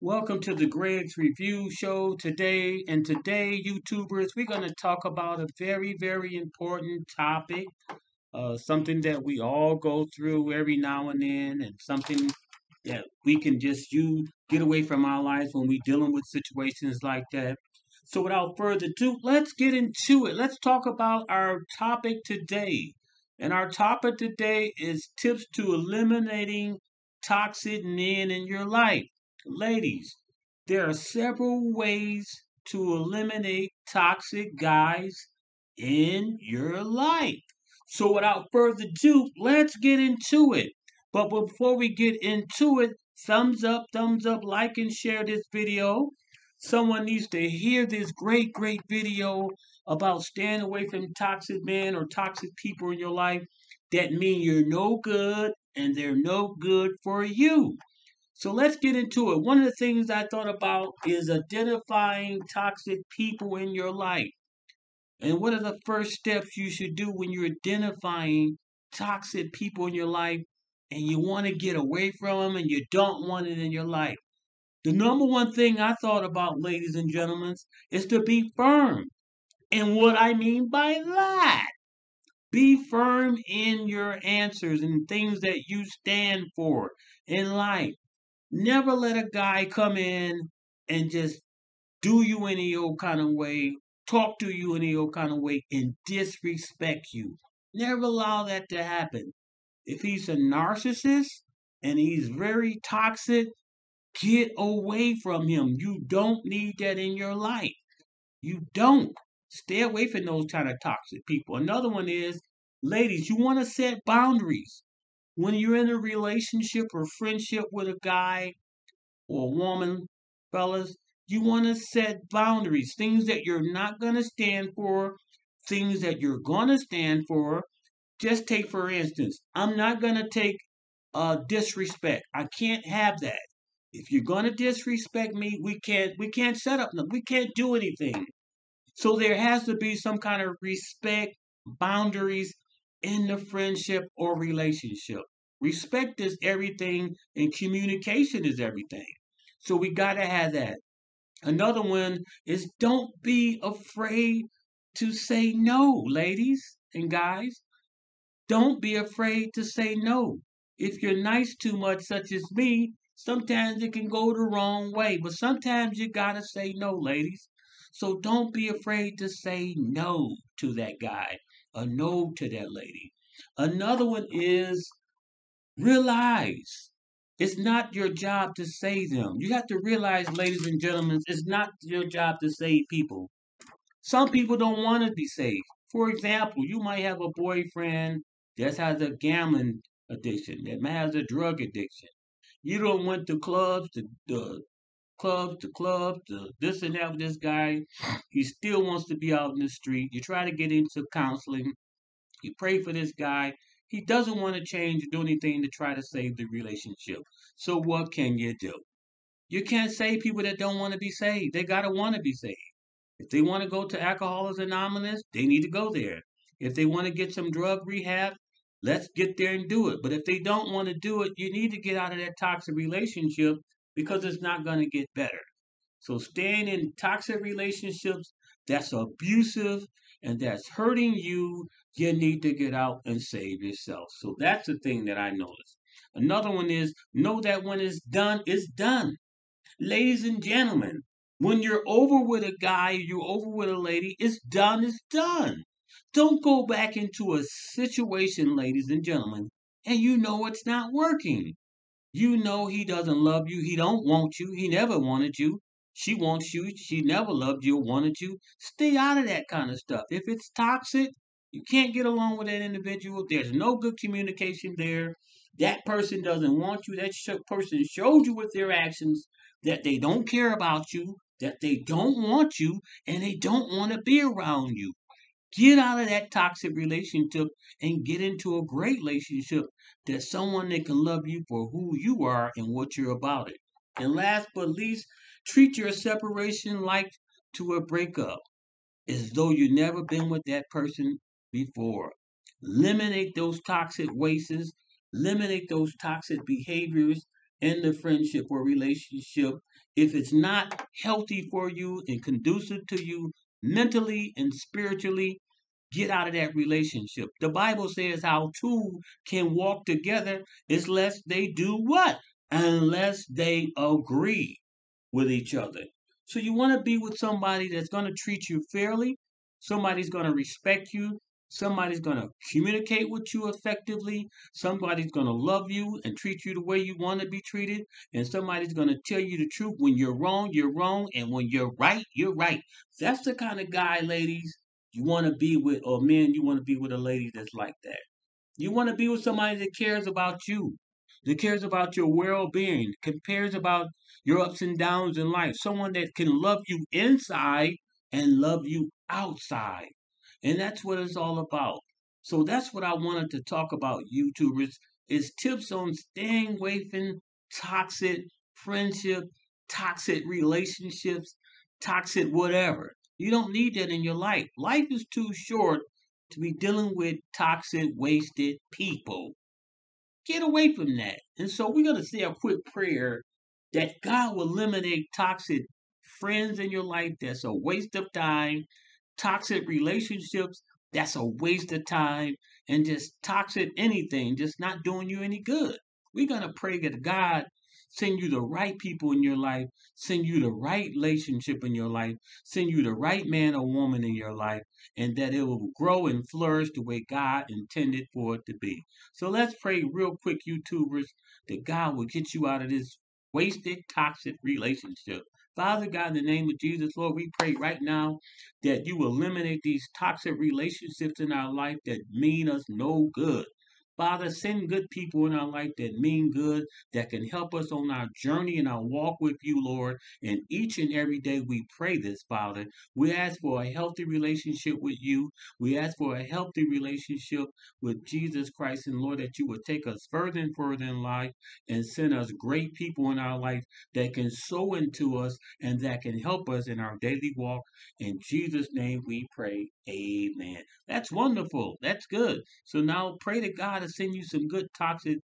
Welcome to the Greg's Review Show today. And today, YouTubers, we're going to talk about a very, very important topic. Uh, something that we all go through every now and then, and something that we can just you get away from our lives when we're dealing with situations like that. So, without further ado, let's get into it. Let's talk about our topic today. And our topic today is tips to eliminating toxic men in your life. Ladies, there are several ways to eliminate toxic guys in your life. So, without further ado, let's get into it. But before we get into it, thumbs up, thumbs up, like and share this video. Someone needs to hear this great, great video about staying away from toxic men or toxic people in your life that mean you're no good and they're no good for you. So let's get into it. One of the things I thought about is identifying toxic people in your life. And what are the first steps you should do when you're identifying toxic people in your life and you want to get away from them and you don't want it in your life? The number one thing I thought about, ladies and gentlemen, is to be firm. And what I mean by that, be firm in your answers and things that you stand for in life. Never let a guy come in and just do you any old kind of way, talk to you any old kind of way, and disrespect you. Never allow that to happen. If he's a narcissist and he's very toxic, Get away from him. You don't need that in your life. You don't. Stay away from those kind of toxic people. Another one is, ladies, you want to set boundaries. When you're in a relationship or friendship with a guy or woman, fellas, you want to set boundaries. Things that you're not going to stand for, things that you're going to stand for. Just take, for instance, I'm not going to take uh, disrespect. I can't have that. If you're gonna disrespect me, we can't we can't set up nothing. we can't do anything. So there has to be some kind of respect, boundaries in the friendship or relationship. Respect is everything and communication is everything. So we gotta have that. Another one is don't be afraid to say no, ladies and guys. Don't be afraid to say no. If you're nice too much, such as me, Sometimes it can go the wrong way, but sometimes you gotta say no, ladies. So don't be afraid to say no to that guy, a no to that lady. Another one is realize it's not your job to save them. You have to realize, ladies and gentlemen, it's not your job to save people. Some people don't want to be saved. For example, you might have a boyfriend that has a gambling addiction, that has a drug addiction. You don't went to clubs, to the clubs, to clubs, to this and that with this guy. He still wants to be out in the street. You try to get into counseling. You pray for this guy. He doesn't want to change or do anything to try to save the relationship. So what can you do? You can't save people that don't want to be saved. They gotta want to be saved. If they want to go to Alcoholics Anonymous, they need to go there. If they want to get some drug rehab, Let's get there and do it. But if they don't want to do it, you need to get out of that toxic relationship because it's not going to get better. So staying in toxic relationships that's abusive and that's hurting you, you need to get out and save yourself. So that's the thing that I noticed. Another one is know that when it's done, it's done. Ladies and gentlemen, when you're over with a guy, you're over with a lady, it's done, it's done. Don't go back into a situation, ladies and gentlemen, and you know it's not working. You know he doesn't love you. He don't want you. He never wanted you. She wants you. She never loved you or wanted you. Stay out of that kind of stuff. If it's toxic, you can't get along with that individual. There's no good communication there. That person doesn't want you. That sh- person showed you with their actions that they don't care about you, that they don't want you, and they don't want to be around you. Get out of that toxic relationship and get into a great relationship that's someone that can love you for who you are and what you're about it. And last but least, treat your separation like to a breakup, as though you've never been with that person before. Eliminate those toxic wastes, eliminate those toxic behaviors, in the friendship or relationship. If it's not healthy for you and conducive to you mentally and spiritually get out of that relationship. The bible says how two can walk together is unless they do what? Unless they agree with each other. So you want to be with somebody that's going to treat you fairly somebody's going to respect you Somebody's going to communicate with you effectively. Somebody's going to love you and treat you the way you want to be treated. And somebody's going to tell you the truth. When you're wrong, you're wrong. And when you're right, you're right. That's the kind of guy, ladies, you want to be with, or men, you want to be with a lady that's like that. You want to be with somebody that cares about you, that cares about your well being, cares about your ups and downs in life. Someone that can love you inside and love you outside. And that's what it's all about. So that's what I wanted to talk about, YouTubers, is tips on staying away from toxic friendship, toxic relationships, toxic whatever. You don't need that in your life. Life is too short to be dealing with toxic, wasted people. Get away from that. And so we're going to say a quick prayer that God will eliminate toxic friends in your life that's a waste of time toxic relationships, that's a waste of time and just toxic anything, just not doing you any good. We're going to pray that God send you the right people in your life, send you the right relationship in your life, send you the right man or woman in your life, and that it will grow and flourish the way God intended for it to be. So let's pray real quick, YouTubers, that God will get you out of this wasted, toxic relationship. Father God, in the name of Jesus, Lord, we pray right now that you eliminate these toxic relationships in our life that mean us no good. Father, send good people in our life that mean good, that can help us on our journey and our walk with you, Lord. And each and every day we pray this, Father. We ask for a healthy relationship with you. We ask for a healthy relationship with Jesus Christ. And Lord, that you would take us further and further in life and send us great people in our life that can sow into us and that can help us in our daily walk. In Jesus' name we pray. Amen. That's wonderful. That's good. So now pray to God send you some good toxic,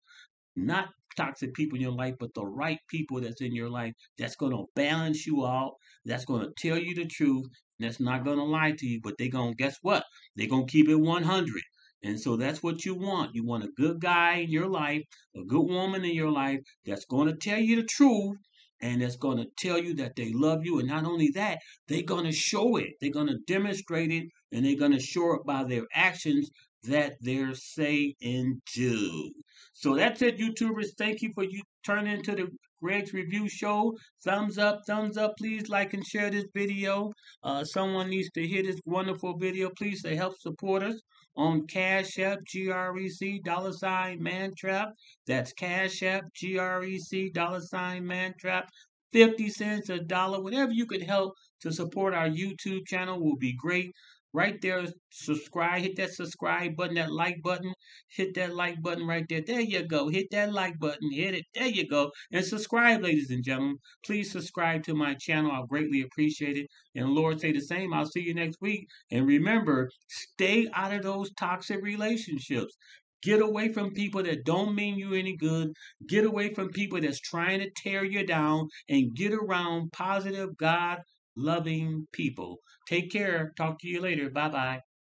not toxic people in your life, but the right people that's in your life that's going to balance you out, that's going to tell you the truth, that's not going to lie to you, but they're going to, guess what? They're going to keep it 100. And so that's what you want. You want a good guy in your life, a good woman in your life that's going to tell you the truth and it's going to tell you that they love you. And not only that, they're going to show it. They're going to demonstrate it, and they're going to show it by their actions that they're saying do. So that's it, YouTubers. Thank you for you turning to the Greg's Review Show. Thumbs up, thumbs up. Please like and share this video. Uh, someone needs to hear this wonderful video. Please to help support us on Cash App, GREC, dollar sign, man trap. That's Cash App, GREC, dollar sign, man trap. 50 cents, a dollar, whatever you can help to support our YouTube channel will be great right there, subscribe, hit that subscribe button, that like button, hit that like button right there. There you go. Hit that like button, hit it. There you go. And subscribe, ladies and gentlemen. Please subscribe to my channel. I'll greatly appreciate it. And Lord say the same. I'll see you next week. And remember, stay out of those toxic relationships. Get away from people that don't mean you any good. Get away from people that's trying to tear you down and get around positive God loving people. Take care. Talk to you later. Bye bye.